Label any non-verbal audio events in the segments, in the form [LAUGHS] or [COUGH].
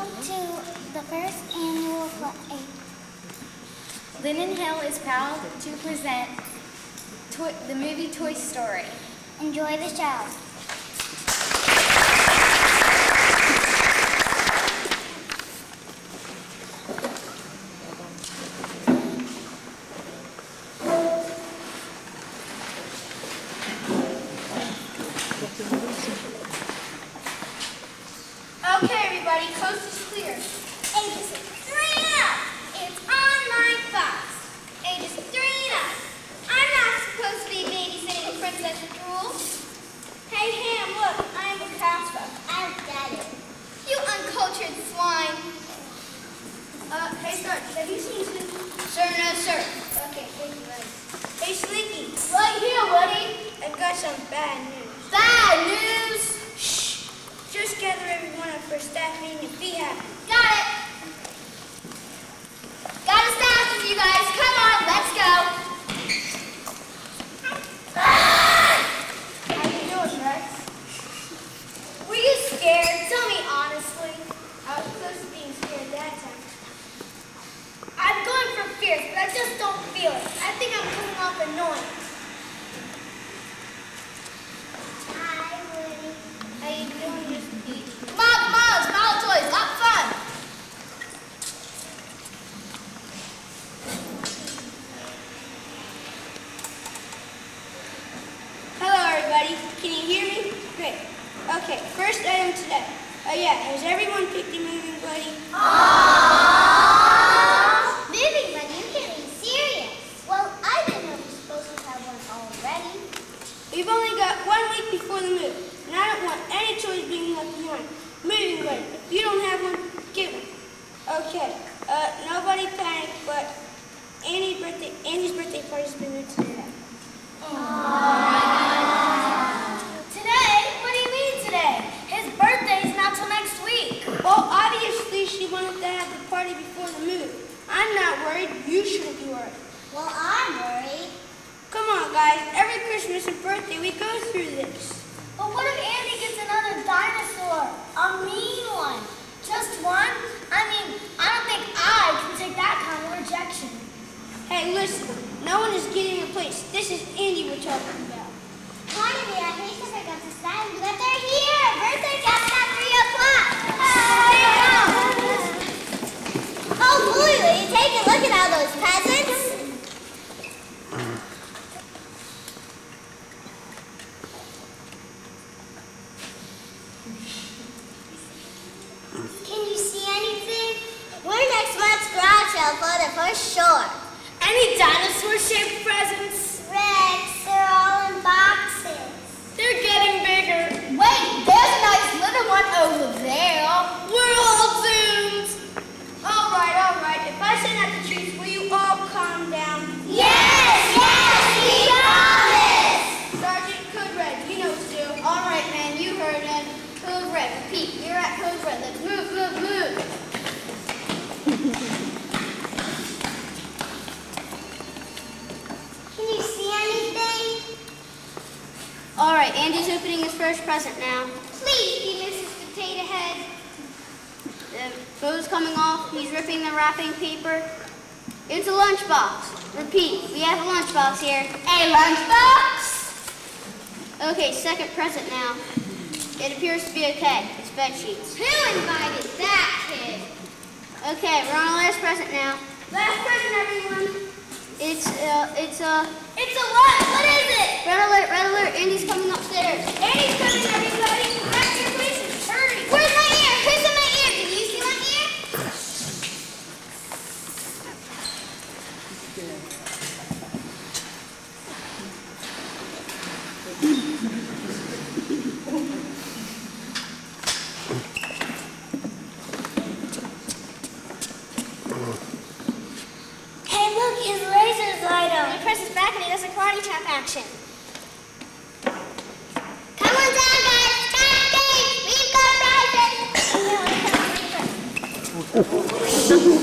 Welcome to the first annual play. Linden Hill is proud to present the movie Toy Story. Enjoy the show. Okay, everybody, coast is clear. Ages three and up. It's on my box. Ages three and up. I'm not supposed to be babysitting Princess Drool. Hey, Hamm, look, I'm a. I've got it. You uncultured swine. Uh, hey, Sarge, have you seen Slinky? Sir, no, sir. Okay, thank you, buddy. Hey, Slinky. Right here, buddy. I've got some bad news. Bad news. Just gather everyone up for a staff meeting and be happy. Got it. Got a staff with you guys. Come on, let's go. How you doing, Rex? Were you scared? Tell me honestly. I was close to being scared that time. I'm going for fierce, but I just don't feel it. I think I'm coming off annoying. Hi, Woody. How you doing, Miss Peach? Mom, Mom, small toys, lot of fun. Hello, everybody. Can you hear me? Great. Okay, first item today. Oh yeah, has everyone picked a moving buddy? Moving, but you can't be serious. Well, I didn't know we were supposed to have one already. We've only got one week before the move, and I don't want any toys being left behind. Moving buddy. If you don't have one, get one. Okay. Uh, nobody panic, but Andy's birthday, Andy's birthday party's been moved to today. Today? What do you mean today? His birthday's not till next week. Well, obviously she wanted to have the party before the move. I'm not worried. You shouldn't be worried. Well, I'm worried. Come on, guys. Every Christmas and birthday we go through this. But what if Andy gets another dinosaur? A mean one? Just one? I mean, I don't think I can take that kind of rejection. Hey, listen. No one is getting replaced. This is Andy we're talking about. Honey, I hate to forget to sign, but they're here. Birthday guests at 3 o'clock. Oh, boy, will you take a look at all those presents? Can you see anything? We're next month's garage sale photo for sure. Any dinosaur-shaped presents? Rex, they're all in boxes. They're getting bigger. Wait, there's a nice little one over there. We're all doomed. All right, all right. If I send out the troops, will you all calm down? Yes, yes, we promise. Sergeant Code Red, you know what to do. All right, man, you heard him. Repeat. You're at Code Red. Let's move, move, move. [LAUGHS] Can you see anything? All right, Andy's opening his first present now. Please be Mrs. Potato Head. The bow's coming off. He's ripping the wrapping paper. It's a lunchbox. Repeat. We have a lunchbox here. A lunchbox? Okay, second present now. It appears to be okay. Bed sheets. Who invited that kid? Okay, we're on our last present now. Last present, everyone. It's uh, it's uh, It's a what? What is it? red alert, red alert. Andy's coming upstairs. Andy's coming, everybody. Back to your places. Hurry. Where's my ear? Who's in my ear? Can you see my ear? Hey, look, his laser's light When on. he presses back and he does a karate chop action. Come on down, guys. Game. We've got prizes. [LAUGHS]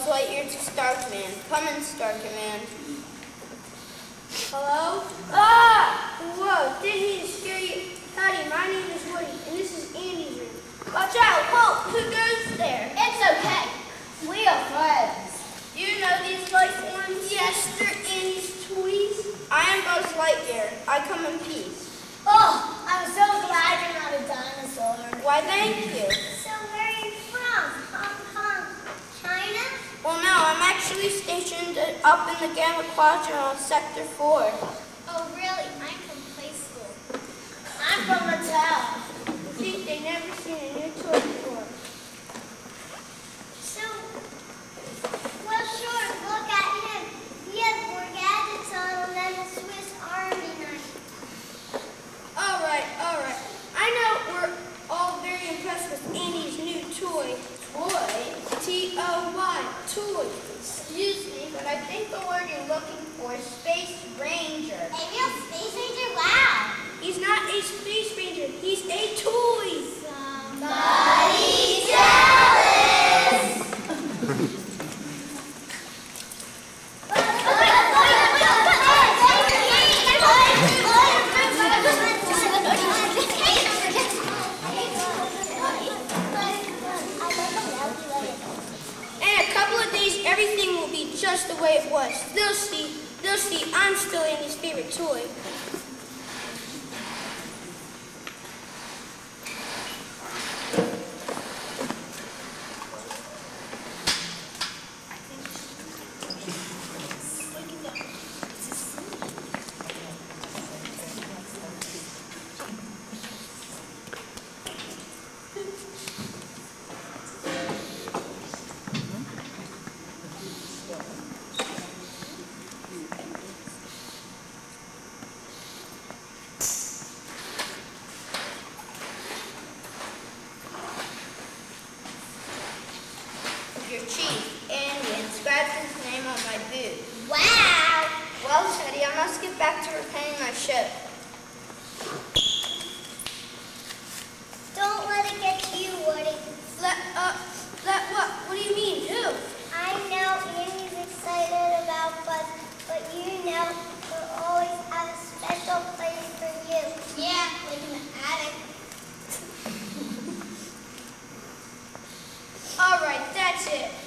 Buzz Lightyear to Star Command. Come in, Star Command. Hello? Ah! Whoa, Did he mean scare you. Howdy, my name is Woody, and this is Andy's room. Watch out, Hulk! Who goes there? It's okay. We are friends. You know these light ones? Yes, they're Andy's toys. I am Buzz Lightyear. I come in peace. Oh, I'm so glad you're not a dinosaur. Why, thank you. I'm stationed up in the Gamma Quadrant on Sector 4. Oh, really? I'm from Playskool. I'm from Mattel. See, they never seen a new toy before. So, well, sure, look at him. He has more gadgets on him than the Swiss Army knife. All right, all right. I know we're all very impressed with Andy's new toy. Toy? T-O-Y, toy. Excuse me, but I think the word you're looking for is Space Ranger. A real space ranger? Wow. He's not a Space Ranger, he's a toy. Somebody jealous. In a couple of days, everything will be just the way it was. They'll see, they'll see I'm still Andy's favorite toy. Your chief, Andy, inscribed his name on my boot. Wow. Well, Teddy, I must get back to repairing my ship. Don't let it get to you, Woody. Let, uh, let what? What do you mean? Who? I know Andy's excited about Buzz, but you know we'll always have a special place for you. Yeah, like in the attic. All right, that's it.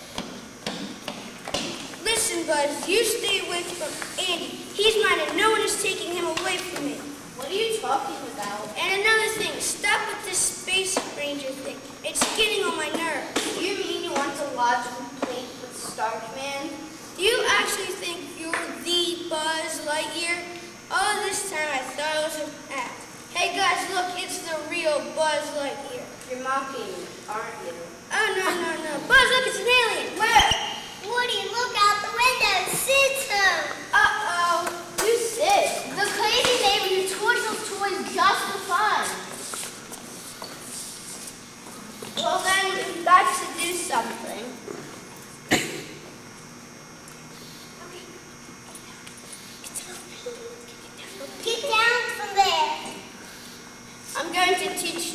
Buzz, you stay away from Andy. He's mine and no one is taking him away from me. What are you talking about? And another thing, stop with this Space Ranger thing. It's getting on my nerves. You mean you want to lodge a complaint with Star Command? Do you actually think you're the Buzz Lightyear? All this time I thought it was an act. Hey guys, look, it's the real Buzz Lightyear. You're mocking, me, aren't you? Oh, no, no, no. Buzz, look, it's an alien. Where? Woody, look out the window. Sid's home. Uh-oh. Who's Sid? The crazy neighbor who tours those toys just for fun. Well, then we've got to do something. Get down from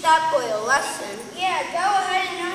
lesson. Yeah, go ahead and